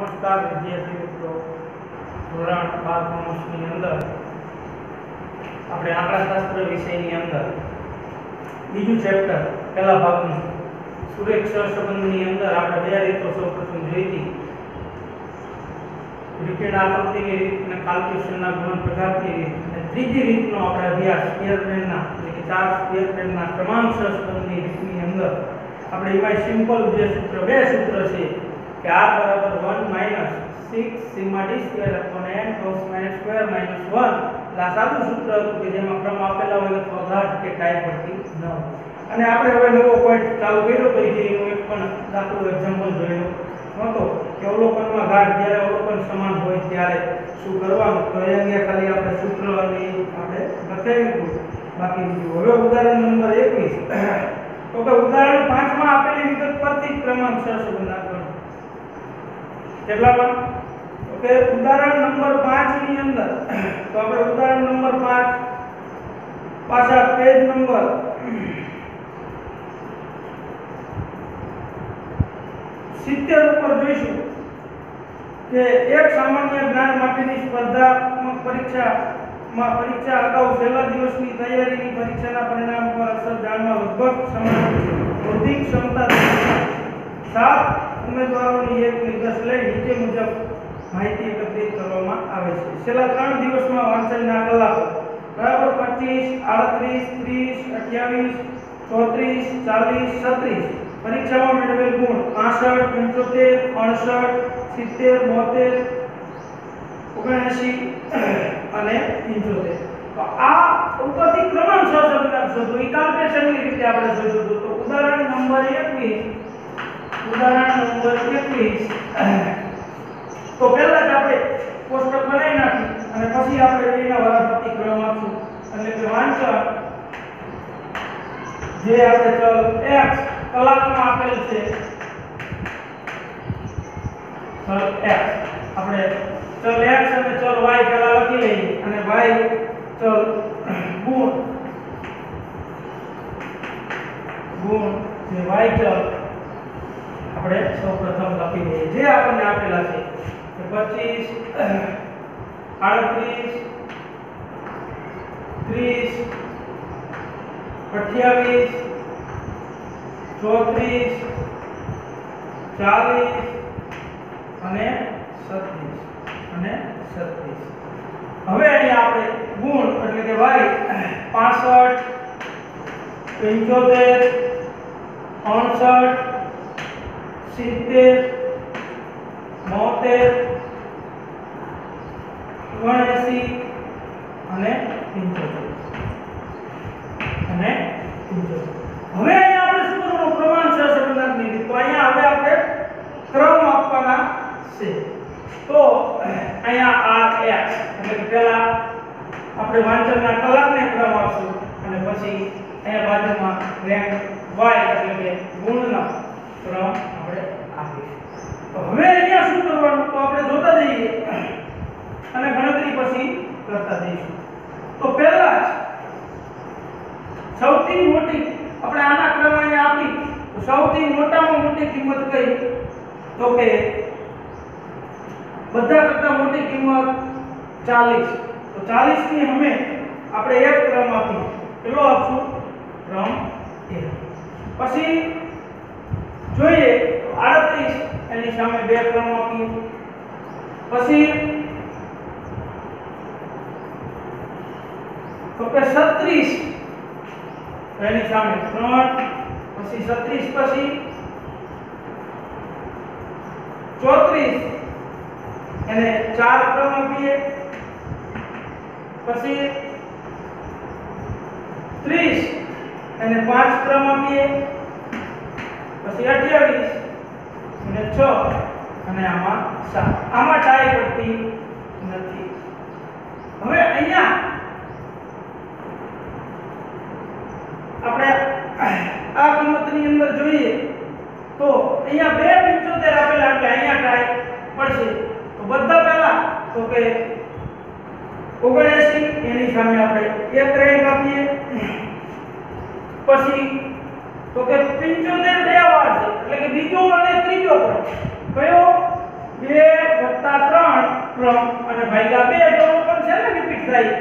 નમસ્કાર વિદ્યાર્થી મિત્રો. ધોરણ બાર કોમર્સની અંદર આપણે આંકડાશાસ્ત્ર વિષયની અંદર બીજું ચેપ્ટર પહેલા ભાગનું સુરેખ સંબંધની અંદર આપણે બે રીતો સૌપ્રથમ જોઈ હતી. આપત્તિની રીત અને કાલ્ક્યુલેશનના ગુણ પ્રકારની રીત. અને ત્રીજી રીતનો આપણે અભ્યાસ સ્પિયરમેનના એટલે કે ચાર સ્પિયરમેનના તમામ સંબંધની રીતની અંદર આપણે એમાં સિમ્પલ જે સૂત્ર, બે સૂત્ર છે. કે r બરાબર 1 minus 6 sigma d square upon n cos minus square minus 1 એટલે આ સાદું સૂત્ર હતું કે જેમાં ક્રમ આપેલા હોય તો ઘાત કે કાંઈ પડતી ન અને આપણે હવે નવો પોઈન્ટ ચાલુ કર્યો તો જે એનો એક પણ દાખલો એક્ઝામ્પલ જોયો હતો કે અવલોકનમાં ઘાત જ્યારે અવલોકન સમાન હોય ત્યારે શું કરવાનું? તો એ અંગે ખાલી આપણે સૂત્ર અને આપણે હતું. બાકી બીજું હવે ઉદાહરણ નંબર એકવીસ. તો કે ઉદાહરણ પાંચમાં આપેલી વિગત પરથી ક્રમાંક સહસંબંધ આપવાનો કેટલામાં પણ? કે ઉદાહરણ નંબર 5 ની અંદર. તો આપણે ઉદાહરણ નંબર 5 પાછા પેજ નંબર. સિત્તેર ઉપર જોઈશું કે એક સામાન્ય જ્ઞાન માટેની સ્પર્ધાત્મક પરીક્ષામાં પરીક્ષા અગાઉ છેલ્લા દિવસની તૈયારીની પરીક્ષાના પરિણામ પર અસર જાણવા લગભગ સમાન બૌદ્ધિક ક્ષમતા સાત ઉમેદવારોની એક નિર્દેશ લઈ નીચે મુજબ માહિતી એકત્રિત કરવામાં આવે છે. છેલ્લા ત્રણ દિવસમાં વાંચનના કલાકો બરાબર પચીસ, આડત્રીસ, ત્રીસ, અઠ્યાવીસ, ચોત્રીસ, ચાલીસ, છત્રીસ. પરીક્ષામાં મેળવેલ ગુણ પાસઠ, પંચોતેર, અડસઠ, સિત્તેર, બોતેર, ઓગણએંશી અને પંચોતેર. તો આ ઉપરથી ક્રમાંક સહસંબંધ શોધો એ કાલ્પેશનની રીતે આપણે શોધ્યું તો ઉદાહરણ નંબર એકવીસ ઉદાહરણ નંબર એકવીસ તો પહેલા જ આપણે કોષ્ટક બનાવી નાખી અને પછી આપણે એના વારાફરતી ક્રમ આપશું એટલે કે વાંચન જે આપણે ચલ x કલાકમાં આપેલ છે. ચલ x આપણે ચલ x અને ચલ y પહેલા લખી લઈએ અને y ચલ ગુણ. ગુણ જે y ચલ આપણે સૌપ્રથમ લખી દઈએ. જે આપણને આપેલા છે કે 25 38 30 28 34 40 અને 37 અને 36 હવે અહીંયા આપણે ગુણ એટલે કે y 65 75 68 સિત્તેર, બોતેર, ઓગણએસી અને પંચોતેર. અને પંચોતેર. હવે અહીંયા આપણે શું કરવાનું? પ્રમાણ સહસંબંધની રીત તો અહીંયા હવે આપણે ક્રમ આપવાના છે. તો અહીંયા આ x એટલે પહેલા આપણે વાંચનના કલાકને ક્રમ આપશું. અને પછી અહીંયા બાજુમાં રેન્ક વાય એટલે કે ગુણના ક્રમ હવે અહીંયા શું કરવાનું? તો આપણે જોતા જઈએ. અને ગણતરી પછી કરતા જઈશું. તો પહેલા સૌથી મોટી આપણે આના ક્રમ આપી સૌથી મોટામાં મોટી કિંમત કઈ? તો કે બધા કરતા મોટી કિંમત 40 તો 40 ની અમે આપણે એક ક્રમ આપી. કેટલો આપશું? ક્રમ 1 પછી જોઈએ તો 38 એની સામે બે ક્રમ આપીએ. પછી તો કે 36 એની સામે 3 પછી 36 પછી 34 એને ચાર ક્રમ આપીએ. પછી 30 એને પાંચ ક્રમ આપીએ. પછી 28 અને 6 અને આમાં 7 આમાં ટાઈ પડતી નથી. હવે અહીંયા આપણે આ કિંમતની અંદર જોઈએ તો અહીંયા બે 75 આપેલા એટલે અહીંયા ટાઈ પડશે. તો બધા પહેલા તો કે 79 એની સામે આપણે એક રેન્ક આપીએ. પછી તો કે 75 બે વાર છે એટલે કે બીજો અને ત્રીજો પણ કયો બે ક્રમ અને ભાગ્યા બે જો પણ છે ને રિપીટ થાય.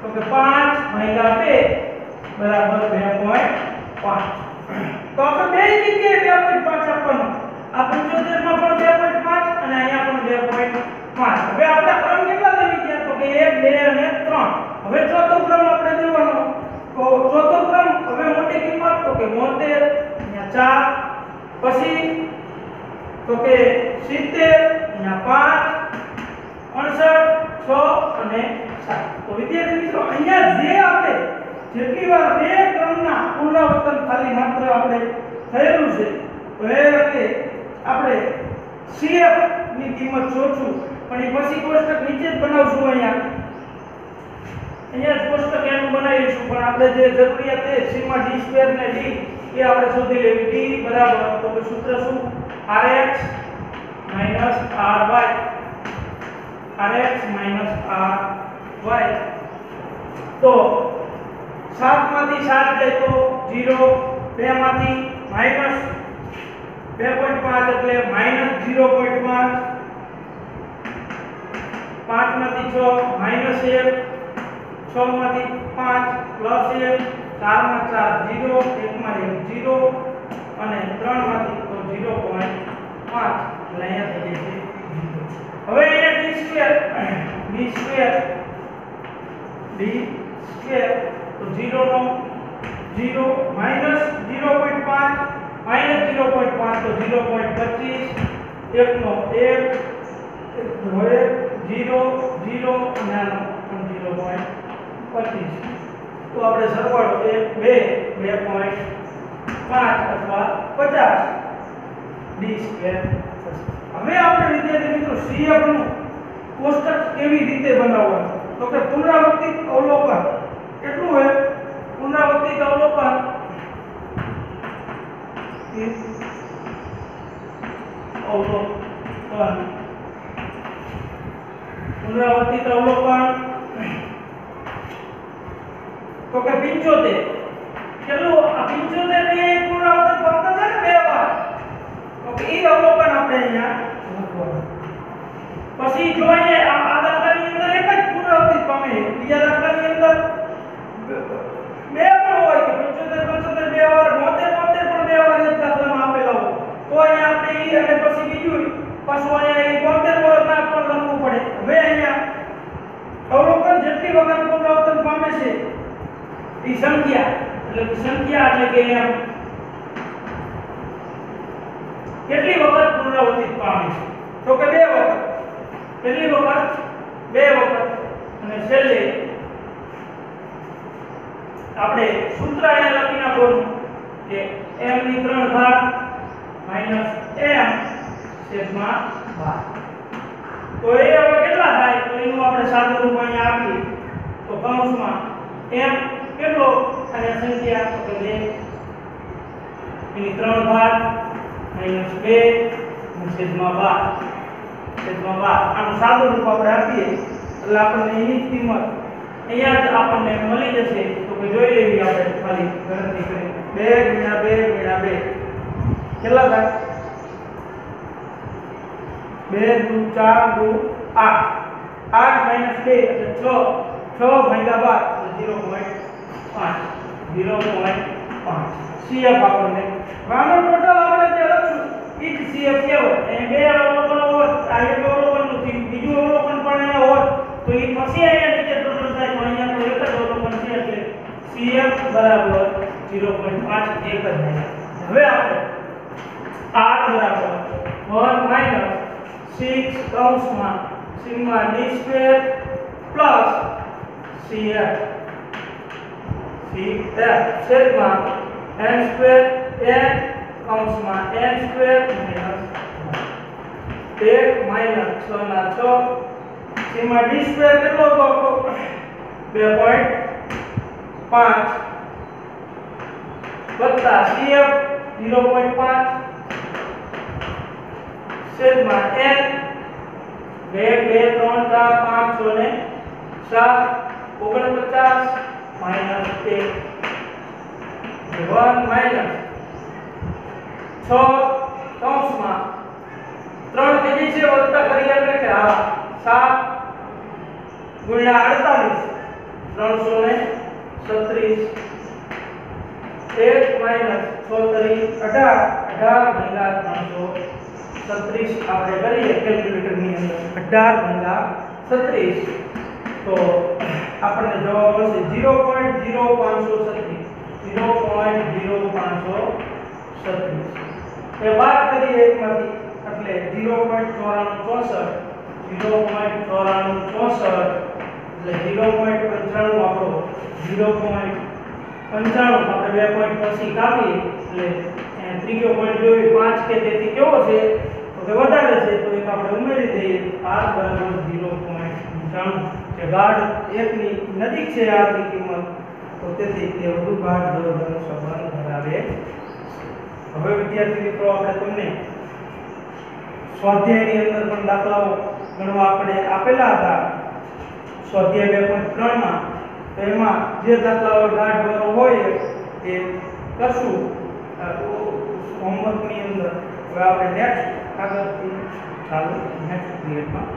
તો કે 5 ભાગ્યા 2 બરાબર 2.5 તો આપણે બે જગ્યાએ 2.5 આપવાનું. આ 75 માં પણ 2.5 અને અહીંયા પણ 2.5 હવે આપણે ક્રમ કેટલા દેવી ગયા? તો કે 1 2 અને 3 હવે ચોથો ક્રમ આપણે દેવાનો. તો ચોથો ક્રમ હવે મોટી કિંમત તો કે 72 અહીંયા 4 પછી તો કે 70 અહીંયા 5 68 6 અને 7 તો વિદ્યાર્થી મિત્રો, અહીંયા જેટલી વાર બે પુનરાવર્તન આપણે થયેલું છે, તો પણ પછી કોષ્ટક નીચે જ બનાવશું અહીંયા. અહીંયા જ કોષ્ટક એનું બનાવીશું. પણ આપણે જે જરૂરિયાત છે સીમા એ આપણે શોધી લેવી. D બરાબર, તો સૂત્ર શું? આર ry rx ry તો 7 માંથી 7 જાય તો 0 2 માંથી માઇનસ 2.5 એટલે માઇનસ 0.5 5 માંથી છ માઇનસ એક છ માંથી પાંચ પ્લસ એક ચારમાં ચાર જીરો એક માં એક જીરો અને 3 માંથી તો જીરો પોઈન્ટ પાંચ. એટલે અહીંયા થઈ છે. હવે square D square D square તો 0 નો જીરો માઇનસ જીરો પોઈન્ટ પાંચ માઇનસ જીરો પોઈન્ટ પાંચ તો જીરો પોઈન્ટ પચીસ, એક નો એક હવે જીરો જીરો અને પણ જીરો પોઈન્ટ પચીસ. તો આપણે સરવાળો એક, બે બે પોઈન્ટ પાંચ અથવા પચાસ. ડી સ્ક્વેર હવે આપણે વિદ્યાર્થી મિત્રો CF નું કોષ્ટક કેવી રીતે બનાવવાનું? તો કે પુનરાવર્તિત અવલોકન કેટલું હોય પુનરાવર્તિત અવલોકન અવલોકન પુનરાવર્તિત અવલોકન તો કે 75 કેટલું આ 75 ને એ પુનરાવર્તન ફક્ત છે ને બે વાર તો કે એ અવલોકન આપણે અહીંયા મૂકવાનું પછી જો અહીંયા આ દાખલાની અંદર એક જ પુનરાવૃત્તિ પામે છે. બીજા દાખલાની અંદર બે પણ હોય કે 75 75 બે વાર 72 72 પણ બે વાર એક દાખલામાં આપેલા હોય. તો અહીંયા આપણે ઈ અને પછી બીજું પાછું અહીંયા એ 72 વર્ષના પણ લખવું પડે. હવે અહીંયા અવલોકન જેટલી વખત પુનરાવર્તન પામે છે એ સંખ્યા, એટલે સંખ્યા એટલે કે એમ. કેટલી વખત પુનરાવર્તિત પામે છે? તો કે બે વખત. કેટલી વખત, બે વખત અને છેલ્લે આપણે સૂત્ર અહીંયા લખી નાખવાનું કે m ની 3 ઘાત m છેદમાં 12 તો એ હવે કેટલા થાય? તો એનું આપણે સાદું રૂપ અહીંયા આપીએ. તો કૌંસમાં m કેટલો? અને સંખ્યા તો કે 2 એની 3 ઘાત માઇનસ 2 અને છેદમાં 12 છેદમાં 12 આનું સાદું રૂપ આપણે આપીએ. એટલે આપણને એની જ કિંમત. અહીંયા જ આપણને મળી જશે. તો કે જોઈ લેવી આપણે ખાલી ગણતરી કરી. 2 ગુણ્યા 2 ગુણ્યા 2 કેટલા થાય? બે દુ ચાર દુ આઠ. આઠ માઇનસ બે એટલે છ. છ ભાગ્યા બાર ઝીરો પોઈન્ટ પાંચ. ઝીરો પોઈન્ટ પાંચ. સીએફ આપણને. આનો ટોટલ આપણે જે લખશું એક સીએફ કેવો? એ બે અવલોકનો હોત આ એક અવલોકન નથી બીજું અવલોકન પણ અહીંયા હોત તો એ પછી અહીંયા નીચે ટોટલ થાય પણ અહીંયા તો એક જ અવલોકન છે એટલે સીએફ બરાબર ઝીરો પોઈન્ટ પાંચ એક જ હવે આપણે R બરાબર વન માઇનસ સિક્સ કૌંસમાં sigma D square plus CF CF છેદમાં એન સ્ક્વેર એન કૌંસમાં એન સ્ક્વેર માઇનસ એક માઇનસ છ ના છ. સીમા ડી સ્ક્વેર કેટલો હતો? આપણો બે પોઈન્ટ પાંચ વત્તા સીએફ ઝીરો પોઈન્ટ પાંચ છેદમાં એન બે બે ત્રણ ચાર પાંચ છ ને સાત ઓગણપચાસ માઇનસ એક વન માઇનસ છ કૌંસમાં ત્રણ થઈ છે વત્તા કરી આપણે કે હા સાત ગુણ્યા અડતાલીસ ત્રણસો ને છત્રીસ. એક માઇનસ છોતરી અઢાર. અઢાર ભાગ્યા ત્રણસો છત્રીસ. આપણે કરીએ કેલ્ક્યુલેટરની અંદર. અઢાર ભાગ્યા છત્રીસ. તો આપણને જવાબ મળશે ઝીરો પોઈન્ટ ઝીરો પાંચસો છત્રીસ. ઝીરો પોઈન્ટ ઝીરો પાંચસો છત્રીસ. એ બાદ કરીએ એકમાંથી. એટલે ઝીરો પોઈન્ટ ચોરાણું ચોસઠ. ઝીરો પોઈન્ટ ચોરાણું ચોસઠ. એટલે ઝીરો પોઈન્ટ પંચાણું આપણો ઝીરો પોઈન્ટ પંચાણું આપણે બે પોઈન્ટ પછી કાપીએ, એટલે ત્રીજો પોઈન્ટ જોઈએ, પાંચ કે તેથી કેવો છે? તો કે વધારે છે, તો એક આપણે ઉમેરી દઈએ આર બરાબર ઝીરો પોઈન્ટ પંચાણું. જે ગાઢ એકની નજીક છે આરની કિંમત, તો તેથી તે વધુ ગાઢ દરનો સંબંધ ધરાવે હવે વિદ્યાર્થી મિત્રો, આપણે તમને સ્વાધ્યાયની અંદર પણ દાખલાઓ ગણવા આપણે આપેલા હતા. સ્વાધ્યાય બે પોઈન્ટ ત્રણમાં એમાં જે દાખલાઓ ગાઢવાળો હોય એ કરશું હોમવર્કની અંદર, હવે આપણે નેક્સ્ટ આગળથી, ચાલુ નેક્સ્ટ પીરિયડમાં